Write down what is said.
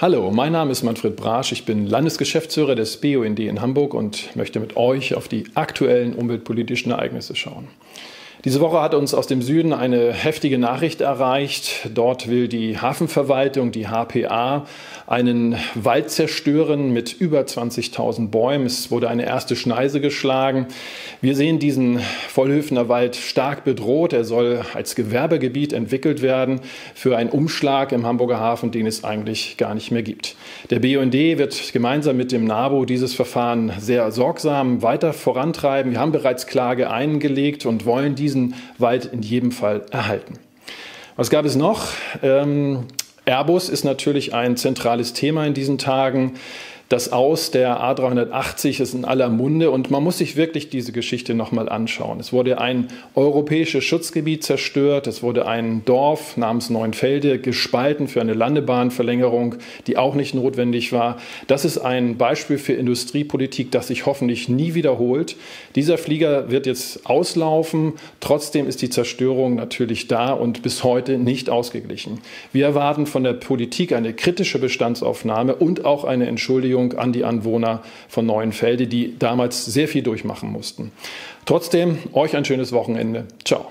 Hallo, mein Name ist Manfred Brasch. Ich bin Landesgeschäftsführer des BUND in Hamburg und möchte mit euch auf die aktuellen umweltpolitischen Ereignisse schauen. Diese Woche hat uns aus dem Süden eine heftige Nachricht erreicht. Dort will die Hafenverwaltung, die HPA, einen Wald zerstören mit über 20.000 Bäumen. Es wurde eine erste Schneise geschlagen. Wir sehen diesen Vollhöfener Wald stark bedroht. Er soll als Gewerbegebiet entwickelt werden für einen Umschlag im Hamburger Hafen, den es eigentlich gar nicht mehr gibt. Der BUND wird gemeinsam mit dem NABU dieses Verfahren sehr sorgsam weiter vorantreiben. Wir haben bereits Klage eingelegt und wollen diesen diesen Wald in jedem Fall erhalten. Was gab es noch? Ähm, Airbus ist natürlich ein zentrales Thema in diesen Tagen. Das Aus der A380 ist in aller Munde und man muss sich wirklich diese Geschichte nochmal anschauen. Es wurde ein europäisches Schutzgebiet zerstört, es wurde ein Dorf namens Neuenfelde gespalten für eine Landebahnverlängerung, die auch nicht notwendig war. Das ist ein Beispiel für Industriepolitik, das sich hoffentlich nie wiederholt. Dieser Flieger wird jetzt auslaufen, trotzdem ist die Zerstörung natürlich da und bis heute nicht ausgeglichen. Wir erwarten von der Politik eine kritische Bestandsaufnahme und auch eine Entschuldigung Entschuldigung an die Anwohner von Neuenfelde, die damals sehr viel durchmachen mussten. Trotzdem, euch ein schönes Wochenende. Ciao.